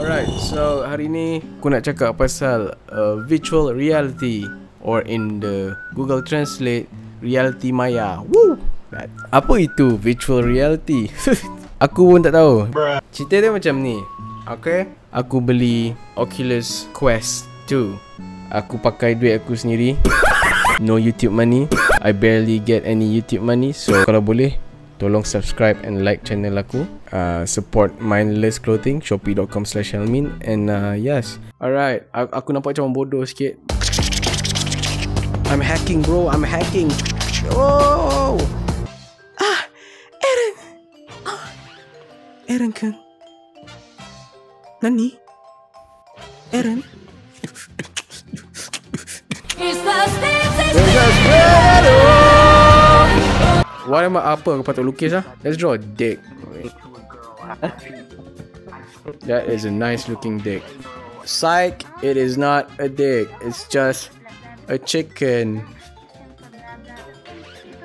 Alright, so hari ni aku nak cakap pasal uh, virtual reality or in the Google Translate reality maya. Woo! That. Apa itu virtual reality? aku pun tak tahu. Cerita dia macam ni. Okay, aku beli Oculus Quest 2. Aku pakai duit aku sendiri. No YouTube money. I barely get any YouTube money. So kalau boleh Tolong subscribe and like channel aku. Uh, Support Mindless Clothing Shopee.com slash Helmin And uh, yes. Alright Aku nampak macam bodoh sikit. I'm hacking bro. I'm hacking. Oh! Ah Eren ah. Eren kan Nani? Eren It's the What am I apa aku patut lukis ah? Let's draw a dick. That is a nice looking dick. Psych, it is not a dick. It's just a chicken.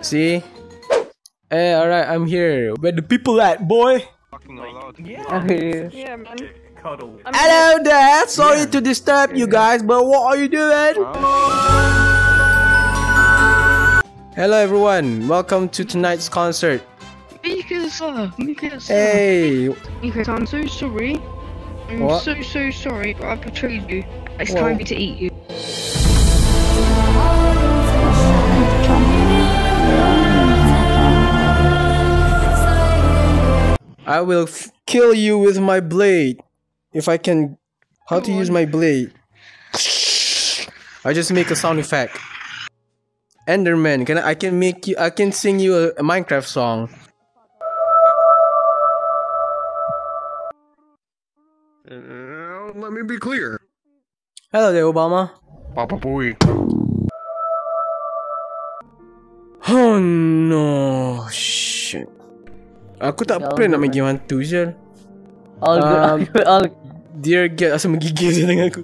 See? Hey, alright, I'm here. Where the people at, boy? Hello there. Sorry to disturb you guys, but what are you doing? Hello everyone. Welcome to tonight's concert. Hey, Mikasa, I'm so sorry. I'm What? so so sorry, but I betrayed you. It's Well- time for me to eat you. I will f- kill you with my blade. If I can. How to use my blade? I just make a sound effect. Enderman, can I, I can make you I can sing you a, a Minecraft song. Uh, let me be clear. Hello there, Obama. Papa boy. Oh no, shit. Aku tak Ya plan nak Allah. main game hantu je. All good, all Um, good, all good. Dear God, asal menggigil je dengan aku.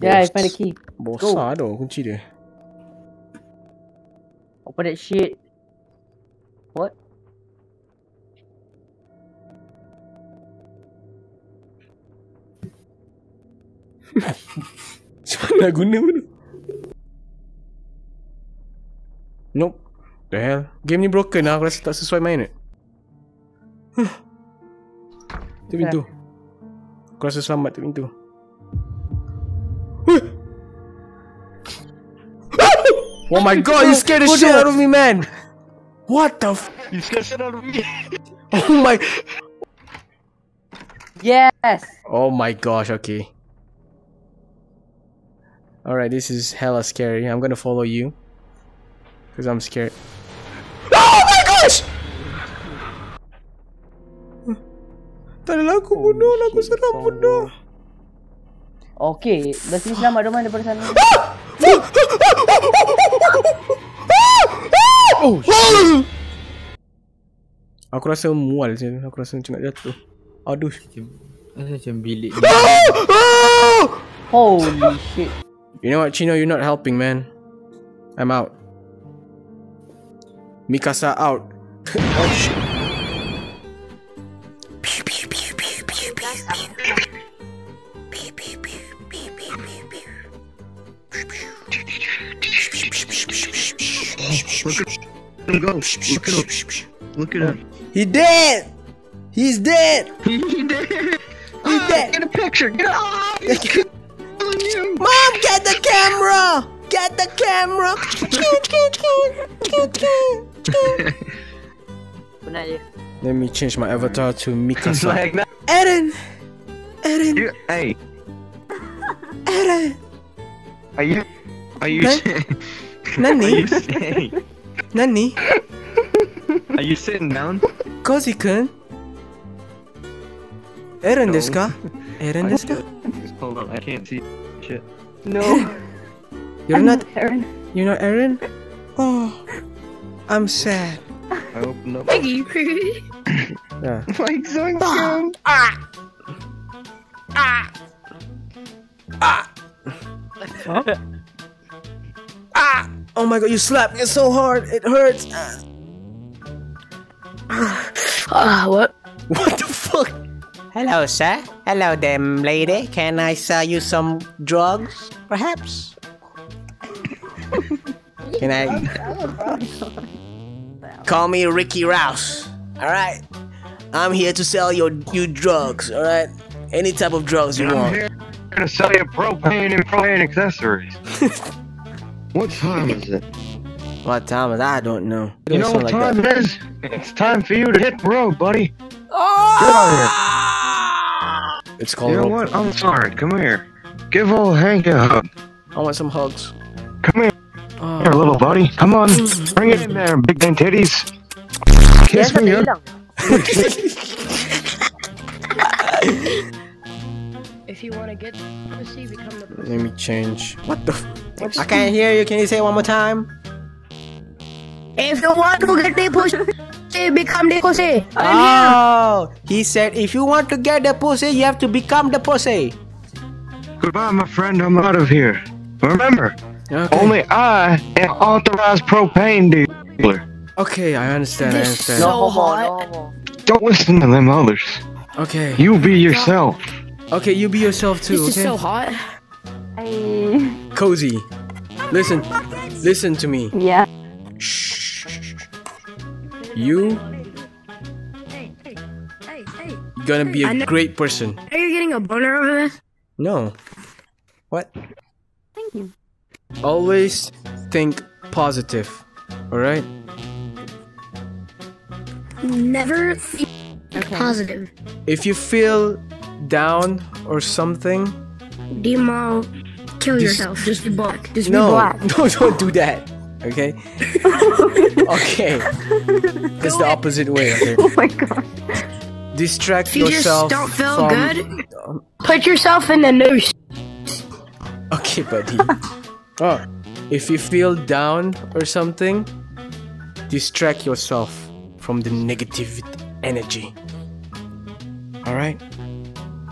Yeah, I find the key. Bosar dah kunci dia. Open that shit. What? Macam mana nak guna pun Nope The hell Game ni broken lah Aku rasa tak sesuai main ni Huh. Tu pintu Aku rasa selamat tu pintu Oh my god You scared the shit out of me man. What the f? You scared shit out of me. Oh my Yes! Oh my gosh okay. Alright this is hella scary. I'm gonna follow you. Cause I'm scared. Oh my gosh! Tak adalah aku bunuh lah Aku seram bunuh Okay, dah sini selamat Roman daripada sana. Ah, Oh shit Aku rasa mual je Aku rasa macam nak jatuh. Aduh. Macam bilik Holy shit. You know what Chino? You're not helping man. I'm out. Mikasa out. Oh shit. Pew, pew, pew, pew, pew, pew, pew. Pew, Look at him go. Look at him. Look at him. He dead He's dead He did. He dead Get a picture. Get a. Ah, he's killing you. Mom get the camera Get the camera. Let me change my avatar to He's Mikasa like that. Eren Eren You, hey, Eren are you? Are you? Huh? saying- Are you saying? Nani? Are you sitting down? Cozy-kun? Eren desu ka? Eren desu ka? Hold on, I can't see shit. No. You're I'm not Eren. You're not Eren? Oh. oh I'm sad. I opened up. Thank you, Yeah. Like Zoink Zoink. Ah! Ah! Ah! Huh? Oh my god, you slapped me so hard, it hurts. Ah, what? What the fuck? Hello, sir. Hello, them lady. Can I sell you some drugs, perhaps? Can I? Call me Ricky Rouse. All right. I'm here to sell your you drugs. All right. Any type of drugs you want. I'm here to sell you propane and propane accessories. What time is it? What time is? I don't know. You know Something what like time that. it is? It's time for you to hit the road, buddy. Oh! It's called. You know what? I'm sorry. Come here. Give old Hank a hug. I want some hugs. Come here, Oh. here, little buddy. Come on. Bring it in there, big man titties. Kiss Biasa me, dia. If you want to get pussy, become the pussy. Let me change. What the? F- I can't hear you. Can you say it one more time? If you want to get the pussy, become the pussy. Oh, he said if you want to get the pussy, you have to become the pussy. Goodbye, my friend. I'm out of here. Remember, Okay. only I am authorized propane dealer. Okay, I understand. I understand. so No homo, hot. no homo. Don't listen to them others. Okay. You be oh yourself. Okay, you be yourself too. This is Okay. so hot. Ay. Cozy. Listen. Listen to me. Yeah. Shh. You Hey, hey, hey, hey. gonna be a great person. Are you getting a boner over this? No. What? Thank you. Always think positive. All right. Never think Okay. positive. If you feel down or something, Demo, kill Just- yourself. Just be black. Just no, be black. no, don't do that. Okay. okay. It's the opposite way. Okay. Oh my god. Distract If you just yourself. don't feel from- good, put yourself in the noose. Okay, buddy. oh, if you feel down or something, distract yourself from the negative energy. All right.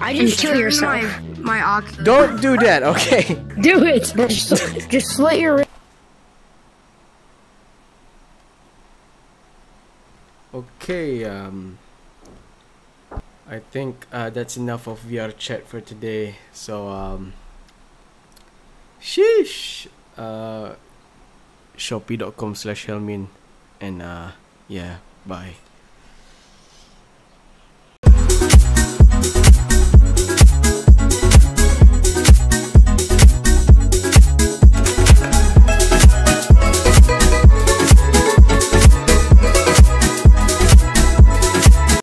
I just kill yourself. My, my ox. Don't do that. Okay. Do it. Just, just slit your. Okay. Um. I think uh, that's enough of VR chat for today. So um. Sheesh. Uh. Shopee.com slash hellmeen. And uh. Yeah. Bye.